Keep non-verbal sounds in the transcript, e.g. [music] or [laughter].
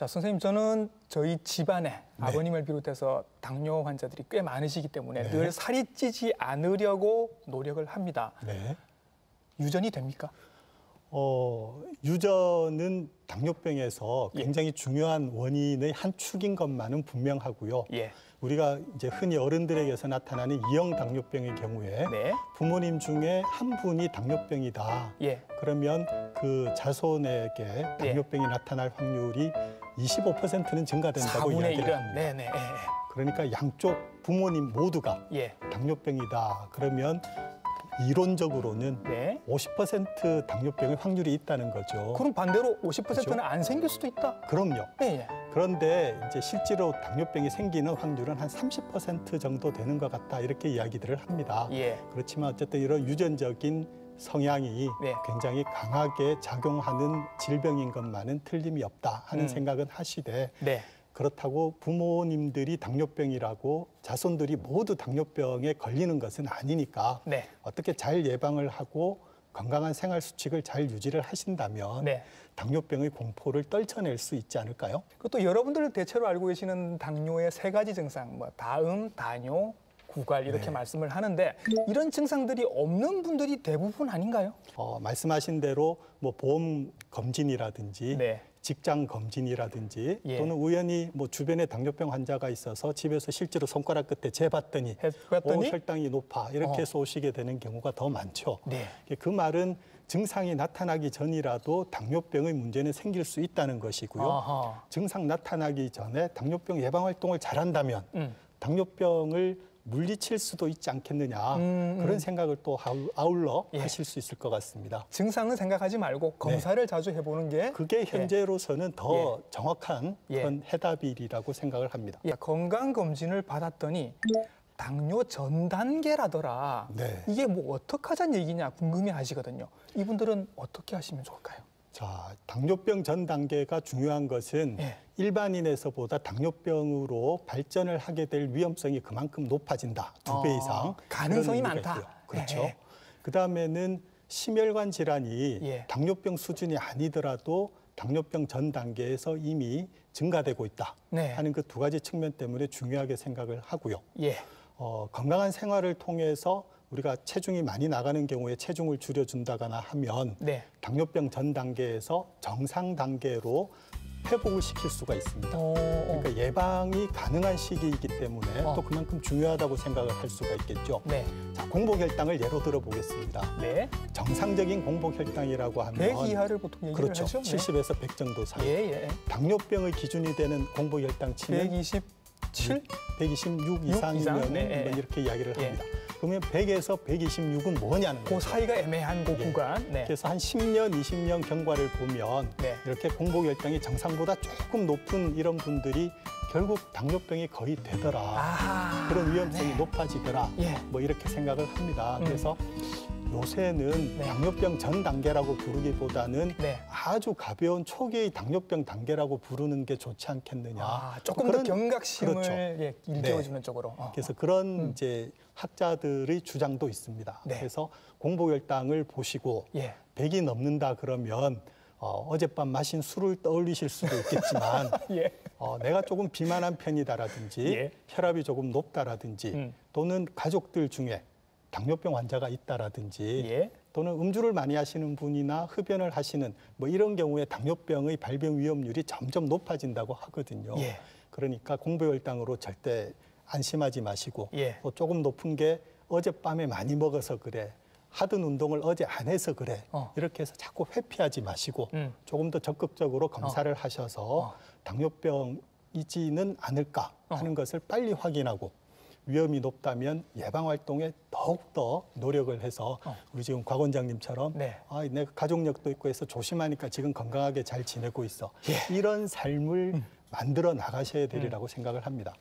자, 선생님 저는 저희 집안에 아버님을 비롯해서 당뇨 환자들이 꽤 많으시기 때문에 네. 늘 살이 찌지 않으려고 노력을 합니다. 네. 유전이 됩니까? 어, 유전은 당뇨병에서 예. 굉장히 중요한 원인의 한 축인 것만은 분명하고요. 예. 우리가 이제 흔히 어른들에게서 나타나는 이형 당뇨병의 경우에 네. 부모님 중에 한 분이 당뇨병이다. 예. 그러면 그 자손에게 당뇨병이 나타날 확률이 25%는 증가된다고 4분의 이야기를 1은 합니다. 네, 네. 그러니까 양쪽 부모님 모두가 예. 예. 당뇨병이다. 그러면 이론적으로는 네. 50% 당뇨병의 확률이 있다는 거죠. 그럼 반대로 50%는 그렇죠. 안 생길 수도 있다. 그럼요. 예, 예. 그런데 이제 실제로 당뇨병이 생기는 확률은 한 30% 정도 되는 것 같다 이렇게 이야기들을 합니다. 예. 그렇지만 어쨌든 이런 유전적인 성향이 네. 굉장히 강하게 작용하는 질병인 것만은 틀림이 없다 하는 음. 생각은 하시되 네. 그렇다고 부모님들이 당뇨병이라고 자손들이 모두 당뇨병에 걸리는 것은 아니니까 네. 어떻게 잘 예방을 하고 건강한 생활 수칙을 잘 유지를 하신다면 네. 당뇨병의 공포를 떨쳐낼 수 있지 않을까요? 그것도 여러분들 대체로 알고 계시는 당뇨의 세 가지 증상, 뭐 다음, 다뇨, 구갈 이렇게 네. 말씀을 하는데 이런 증상들이 없는 분들이 대부분 아닌가요? 어, 말씀하신 대로 뭐 보험 검진이라든지 네. 직장 검진이라든지 예. 또는 우연히 뭐 주변에 당뇨병 환자가 있어서 집에서 실제로 손가락 끝에 재봤더니 해봤더니 어, 혈당이 높아 이렇게 어. 해서 오시게 되는 경우가 더 많죠. 네. 그 말은 증상이 나타나기 전이라도 당뇨병의 문제는 생길 수 있다는 것이고요. 아하. 증상 나타나기 전에 당뇨병 예방 활동을 잘한다면 음. 당뇨병을 물리칠 수도 있지 않겠느냐 음, 음. 그런 생각을 또 아울- 아울러 예. 하실 수 있을 것 같습니다. 증상은 생각하지 말고 검사를 자주 해보는 게 네. 그게 현재로서는 더 정확한 예. 그런 해답이라고 생각을 합니다. 예, 건강 검진을 받았더니 당뇨 전 단계라더라. 네. 이게 뭐 어떻게 하자는 얘기냐 궁금해 하시거든요. 이분들은 어떻게 하시면 좋을까요? 자, 당뇨병 전 단계가 중요한 것은 예. 일반인에서보다 당뇨병으로 발전을 하게 될 위험성이 그만큼 높아진다. 두배 어, 이상. 가능성이 많다. 있고요. 그렇죠. 예, 예. 그 다음에는 심혈관 질환이 예. 당뇨병 수준이 아니더라도 당뇨병 전 단계에서 이미 증가되고 있다 네. 하는 그 두 가지 측면 때문에 중요하게 생각을 하고요. 예. 어, 건강한 생활을 통해서 우리가 체중이 많이 나가는 경우에 체중을 줄여준다거나 하면 네. 당뇨병 전 단계에서 정상 단계로 회복을 시킬 수가 있습니다. 어, 어. 그러니까 예방이 가능한 시기이기 때문에 어. 또 그만큼 중요하다고 생각을 할 수가 있겠죠. 네. 자, 공복 혈당을 예로 들어 보겠습니다. 네. 정상적인 공복 혈당이라고 하면 100 이하를 보통 얘기를 그렇죠. 하죠. 70에서 100 정도 사이. 예, 예. 당뇨병의 기준이 되는 공복 혈당 치면 127? 126 이상? 이상이면 네, 예. 이렇게 이야기를 예. 합니다. 그러면 100에서 126은 뭐냐는 그 거죠. 사이가 애매한 그 예. 구간. 네. 그래서 한 10년, 20년 경과를 보면 네. 이렇게 공복 혈당이 정상보다 조금 높은 이런 분들이 결국 당뇨병이 거의 되더라. 아. 그런 위험성이 네. 높아지더라. 예. 뭐 이렇게 생각을 합니다. 음. 그래서 요새는 네. 당뇨병 전 단계라고 부르기보다는 네. 아주 가벼운 초기의 당뇨병 단계라고 부르는 게 좋지 않겠느냐. 아, 조금 그런- 더 경각심을 그렇죠. 예, 일깨워주는 쪽으로. 어. 그래서 그런 이제 학자들의 주장도 있습니다. 네. 그래서 공복혈당을 보시고 예. 100이 넘는다 그러면 어, 어젯밤 마신 술을 떠올리실 수도 있겠지만 [laughs] 예. 어, 내가 조금 비만한 편이다라든지 예. 혈압이 조금 높다라든지 음. 또는 가족들 중에 당뇨병 환자가 있다라든지 예. 또는 음주를 많이 하시는 분이나 흡연을 하시는 뭐 이런 경우에 당뇨병의 발병 위험률이 점점 높아진다고 하거든요. 예. 그러니까 공복혈당으로 절대 안심하지 마시고 예. 또 조금 높은 게 어젯밤에 많이 먹어서 그래. 하던 운동을 어제 안 해서 그래. 어. 이렇게 해서 자꾸 회피하지 마시고 음. 조금 더 적극적으로 검사를 하셔서 어. 당뇨병이지는 않을까 하는 어. 것을 빨리 확인하고 위험이 높다면 예방 활동에 더욱 더 노력을 해서 어. 우리 지금 곽 원장님처럼 네. 아, 내가 가족력도 있고 해서 조심하니까 지금 건강하게 잘 지내고 있어. 예. 음. 이런 삶을 만들어 나가셔야 되리라고 생각을 합니다.